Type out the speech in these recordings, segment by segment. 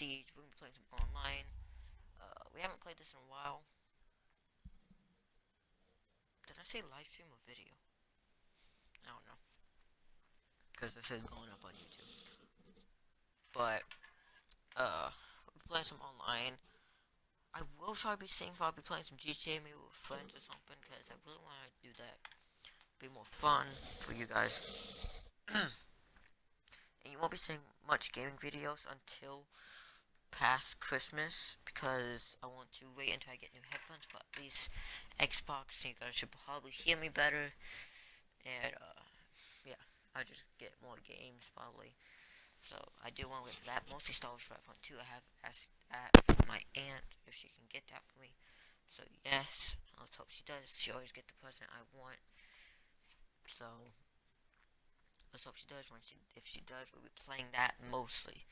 Siege. We're gonna be playing some online. Uh, we haven't played this in a while. Did I say live stream or video? I don't know. Because this is going up on YouTube. But, uh, we're playing some online. I will try to be seeing if I'll be playing some GTA maybe with friends or something. Because I really want to do that. Be more fun for you guys. and you won't be seeing much gaming videos until past Christmas because I want to wait until I get new headphones for at least Xbox. So you guys should probably hear me better. And, uh, yeah, I just get more games probably. So I do want to for that. Mostly Star Wars Battlefront 2. I have asked that my aunt if she can get that for me. So yes, let's hope she does. She always get the present I want. So let's hope she does. When she, if she does, we'll be playing that mostly.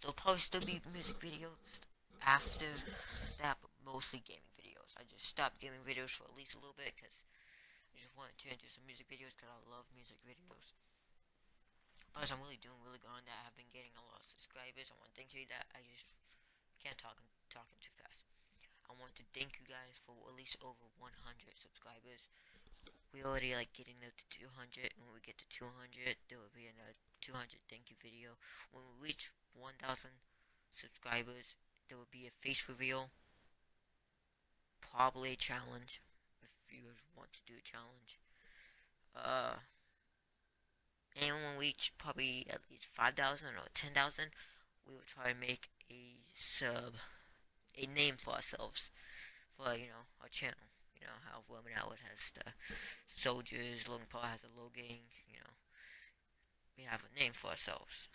There'll probably still be music videos after that, but mostly gaming videos. I just stopped gaming videos for at least a little bit because I just wanted to do some music videos because I love music videos. Plus, I'm really doing really good on that. I've been getting a lot of subscribers. I want to thank you that. I just can't talk. I'm talking too fast. I want to thank you guys for at least over 100 subscribers. We already like getting up to 200. And when we get to 200, there will be another 200 thank you video. When we reach 1,000 subscribers, there will be a face reveal. Probably a challenge, if you want to do a challenge. Uh, and when we reach probably at least 5,000 or 10,000, we will try to make a sub, a name for ourselves, for, you know, our channel. You know, how Roman Atwood has the soldiers, Logan Paul has a Logang, you know. We have a name for ourselves.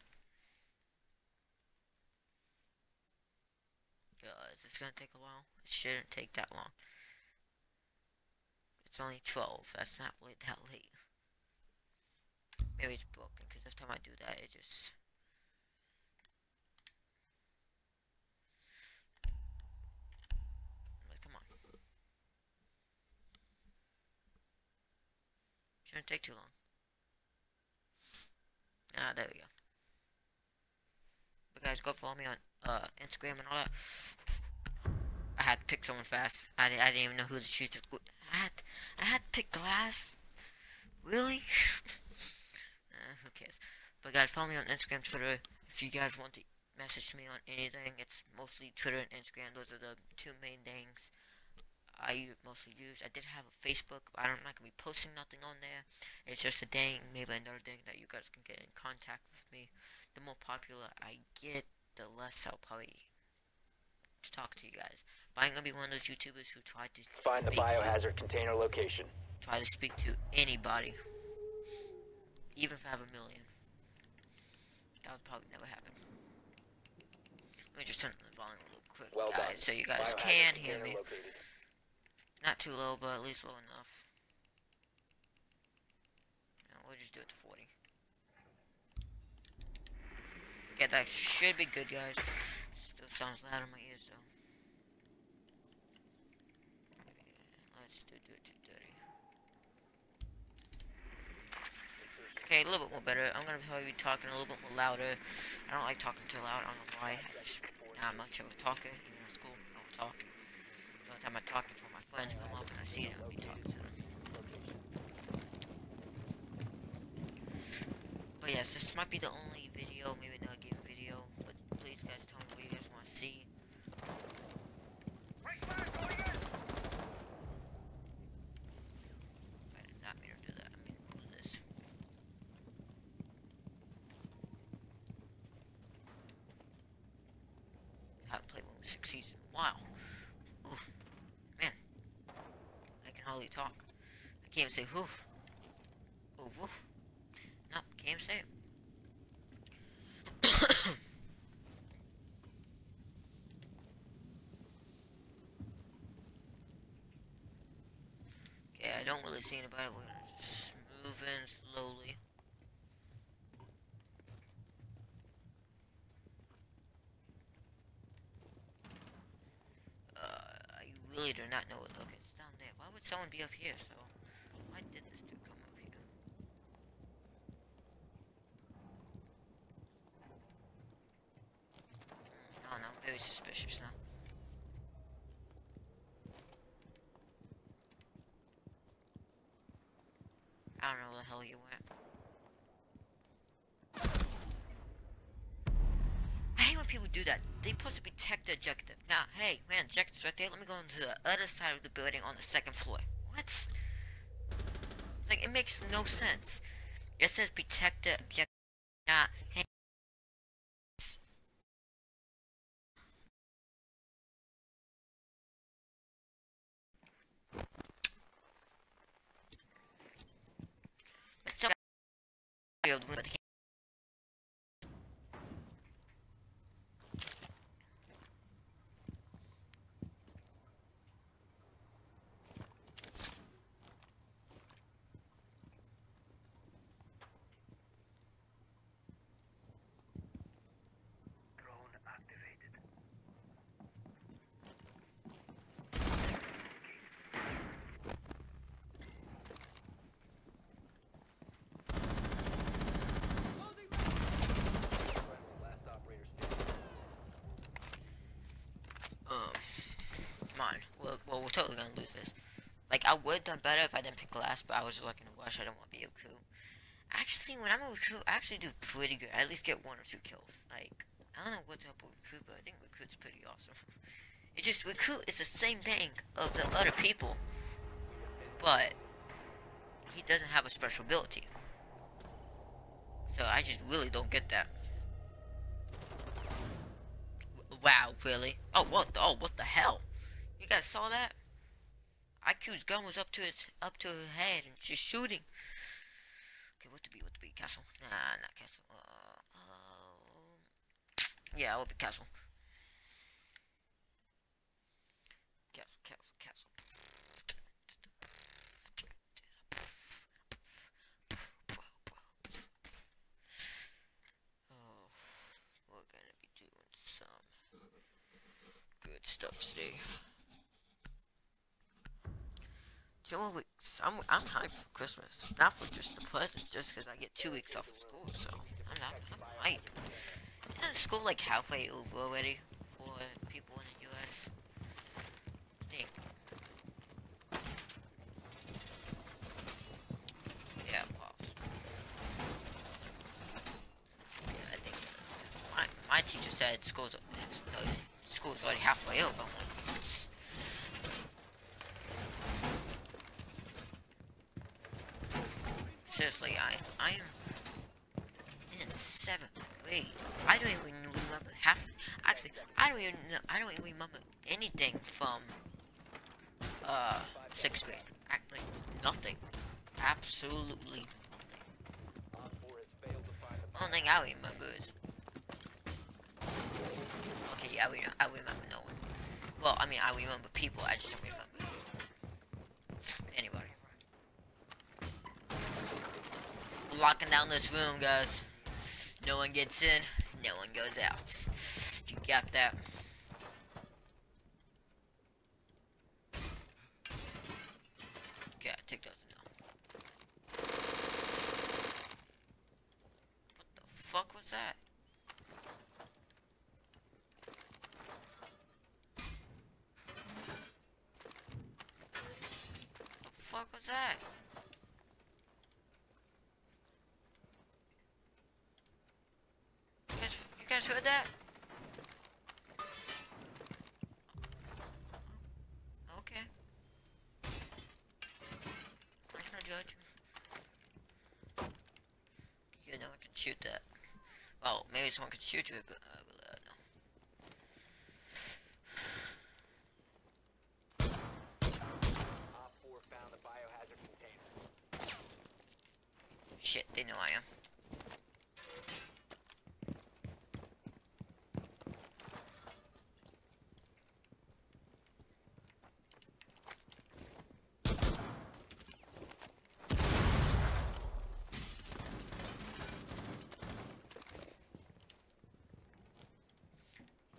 Is this gonna take a while? It shouldn't take that long. It's only 12. That's not really that late. Maybe it's broken, because every time I do that, it just... Come on. Shouldn't take too long. Ah, there we go. But guys, go follow me on uh, Instagram and all that. I had to pick someone fast. I, I didn't even know who to choose. To, I had, I had to pick Glaz. Really? uh, who cares? But guys, follow me on Instagram, Twitter. If you guys want to message me on anything, it's mostly Twitter and Instagram. Those are the two main things I mostly use. I did have a Facebook, but I'm not to be posting nothing on there. It's just a thing, maybe another thing that you guys can get in contact with me. The more popular I get, the less I'll probably talk to you guys. But I'm gonna be one of those YouTubers who try to find the biohazard to, container location. Try to speak to anybody, even if I have a million. That would probably never happen. Let me just turn the volume a little quick, well guys, done. so you guys biohazard can hear me. Located. Not too low, but at least low enough. No, we'll just do it to 40. Yeah, that should be good, guys. Still sounds loud in my ears, though. Let's do, do it to 30. Okay, a little bit more better. I'm gonna tell you talking a little bit more louder. I don't like talking too loud. I don't know why. I just not much of a talker. Even in school, I don't talk. The only time I talk is when my friends come up and I see them, I'll be talking to them. But yes, this might be the only video, maybe not game video, but please guys tell me what you guys want to see. I did not mean to do that, I mean to do this. I a while. Oof. Man. I can hardly talk. I can't even say woof. Oh, woof. No, can't say it. okay, I don't really see anybody. We're just move in slowly. Uh, I really do not know what. Okay, it's down there. Why would someone be up here? So, why did this dude come up here? Mm, I'm very suspicious now. I don't know where the hell you went. I hate when people do that. They supposed to protect the objective. Now, hey, man, objective's right there. Let me go into the other side of the building on the second floor. What? It's like, it makes no sense. It says protect the objective. Not, hey, but they Drone activated. Last operator standing. um, come on. Well, we're totally gonna lose this. Like, I would have done better if I didn't pick Glaz, but I was just like in a rush. I didn't want to be a coup. Actually, when I'm a recruit, I actually do pretty good. I at least get one or two kills. Like, I don't know what's up with recruit, but I think recruit's pretty awesome. it's just recruit is the same bank of the other people, but he doesn't have a special ability. So I just really don't get that. Wow, really? Oh, what? The, oh, what the hell? You guys saw that? IQ's gun was up to his up to his head and just shooting. Okay, what to be? What to be? Castle? Nah, not castle. Uh, uh, yeah, it will be castle. Castle, castle, castle. Oh, we're gonna be doing some good stuff today. Do you know what? we- I'm, I'm hyped for Christmas. Not for just the presents, just because I get two weeks off of school, so I'm, I'm, I'm hyped. Isn't school like halfway over already for people in the U.S.? I think. Yeah, pops. Yeah, I think. My, my teacher said school's, school's already halfway over. I'm like, "What?" Seriously, I I am in seventh grade. I don't even remember half. Actually, I don't even know, I don't even remember anything from uh sixth grade. Actually, nothing. Absolutely nothing. Op 4 has failed the Only thing I remember is okay. Yeah, I remember, I remember no one. Well, I mean, I remember people. I just don't remember anybody. Locking down this room, guys. No one gets in. No one goes out. You got that? Okay, take those now. What the fuck was that? The fuck was that? You heard that? Okay. I'm not judge. You know I can shoot that. Well, maybe someone could shoot you, but I will uh, no. Op 4 found the biohazard container. Shit, they know I am.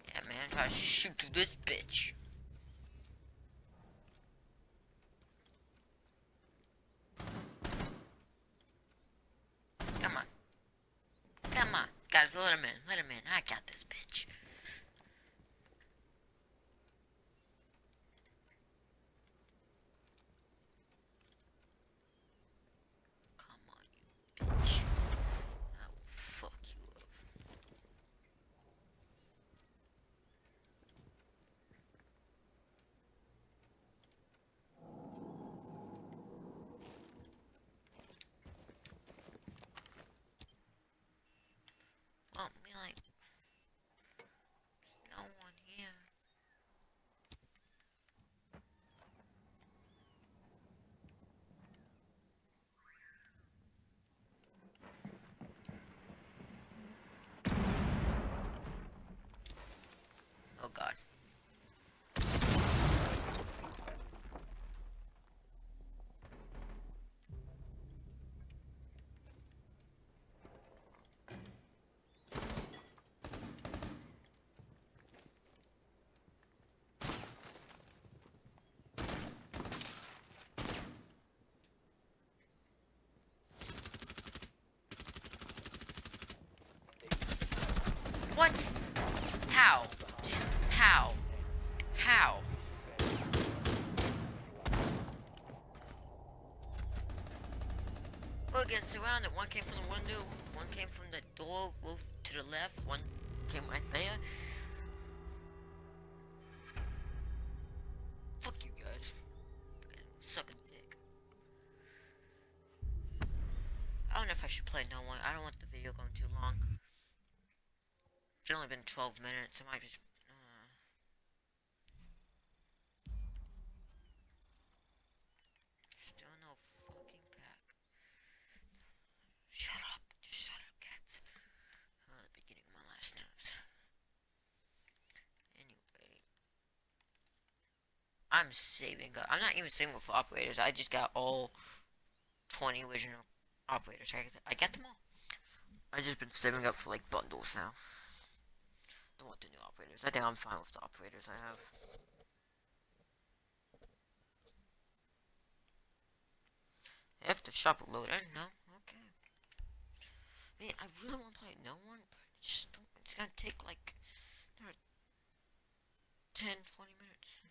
Yeah, man, try to shoot this bitch. Come on. Come on. Guys, let him in. Let him in. I got this bitch. What? How? Just how? How? Well, get surrounded. One came from the window, one came from the door roof to the left, one came right there. Fuck you guys. Suck a dick. I don't know if I should play no one. I don't want the video going too long. It's only been 12 minutes. I might just. Uh, still no fucking pack. Shut up. Shut up, cats. The beginning of my last. Anyway. I'm saving up. I'm not even saving up for operators. I just got all 20 original operators. I, I got them all. I've just been saving up for like bundles now. Don't want the new operators. I think I'm fine with the operators I have. If the shop will load, I don't know. Okay. I mean, I really want to play no one, but it's just don't, it's gonna take like you 10, 20 minutes.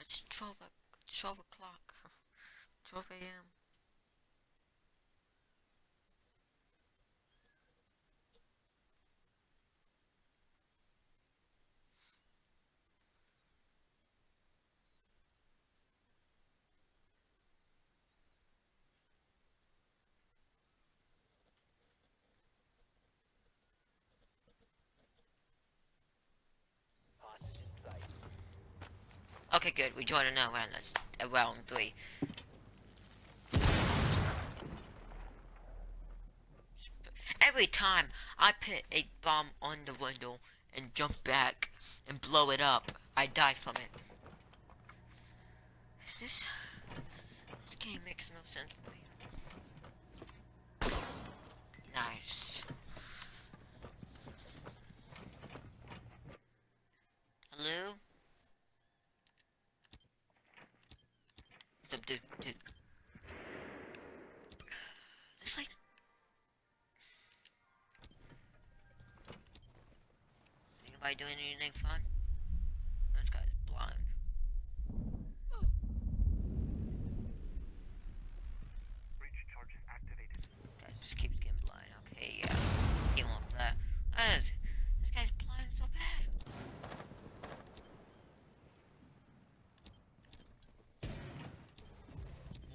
It's 12, o- 12 o'clock. 12 a.m. Okay, good. We joined another round. That's uh, round three. Every time I put a bomb on the window and jump back and blow it up, I die from it. Is this this game makes no sense for me. Nice. Anybody doing anything fun? This guy's blind. Breach charges activated. Guys just keeps getting blind. Okay, yeah. Deal with that. This, this guy's blind so bad.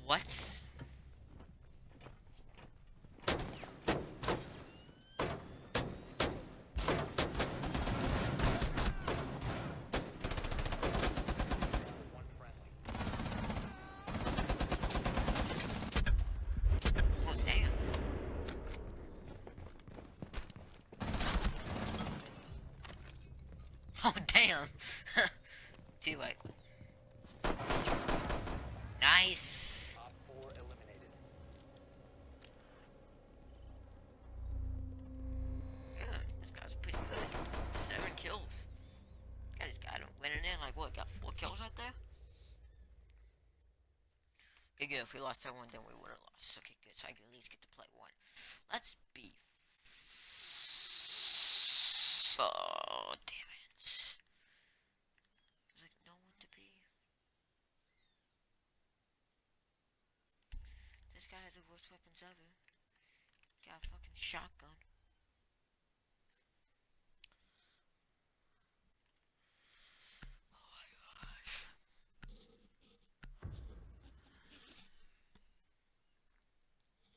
What? One friendly. Oh, damn. Damn. Too. Nice. Op 4 eliminated. Yeah, this guy's pretty good. Seven kills. Like what? Got four kills right there. Okay, good. If we lost that one, then we would have lost. Okay, good. So I can at least get to play one. Let's be. Oh, damn it. There's like no one to be. This guy has the worst weapons ever. Got a fucking shotgun. Oh my gosh.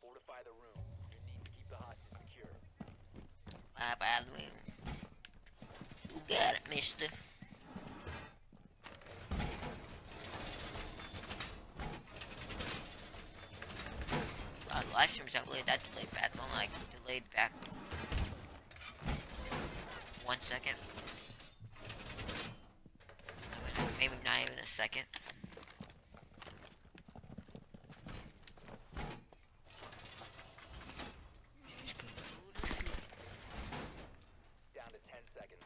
Fortify the room. You need to keep the hostage secure. Bye bye, Lou. You got it, mister. Are delayed. That delayed back. It's only like delayed back one second. Maybe not even a second. Just go to sleep. Down to 10 seconds.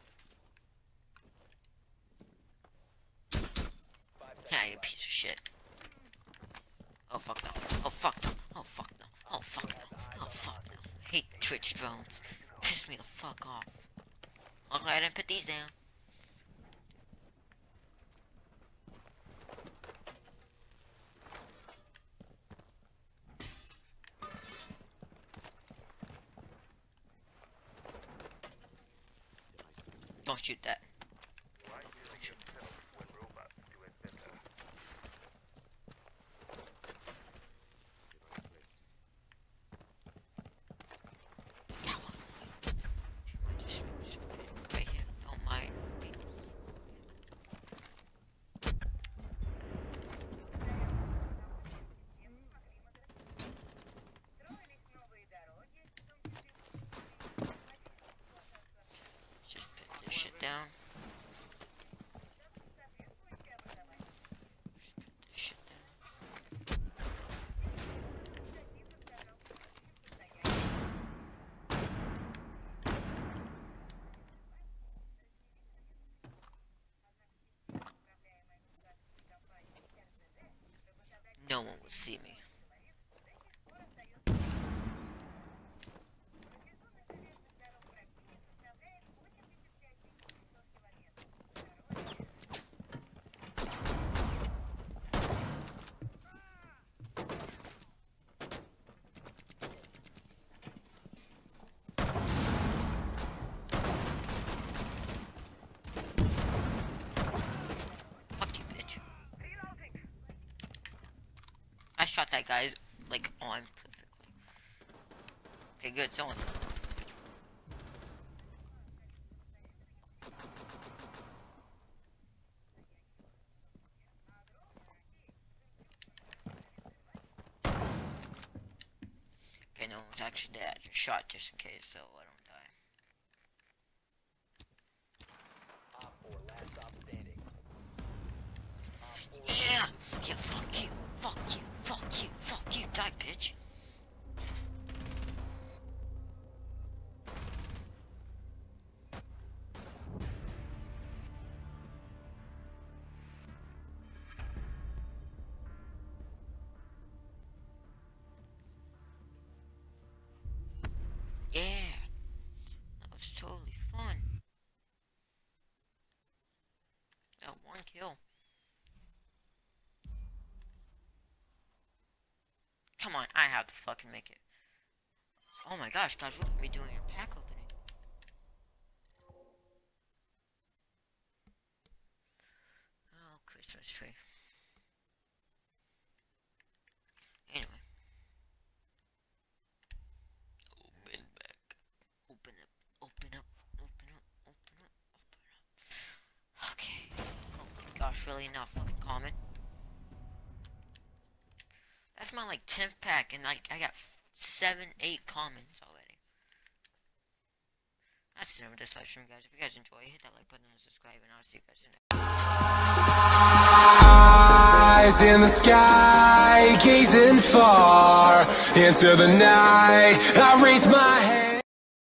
Five Yeah, seconds you left. piece of shit. Oh fuck no. Oh fuck no. Oh fuck no. fuck no. I hate Twitch drones. Piss me the fuck off. I didn't put these down. Don't shoot that. Don't shoot. That one. Just- just put it right here. Don't mind me. Just put this shit down. No one will see me. Fuck you, bitch. I shot that guy's like on perfectly. Okay, good. Someone. Okay, no one's actually dead. Shot just in case, so I don't That one kill. Come on, I have to fucking make it. Oh my gosh, guys, look at me doing a pack opening. Oh, Christmas tree. Anyway. Open back. Open up, open up, open up, open up, open up. Okay. Oh my gosh, really not fucking common. That's my like 10th pack, and like I got seven, eight commons already. That's the end of this live stream, guys. If you guys enjoy, hit that like button and subscribe, and I'll see you guys in the Eyes in the sky, gazing far into the night. I raise my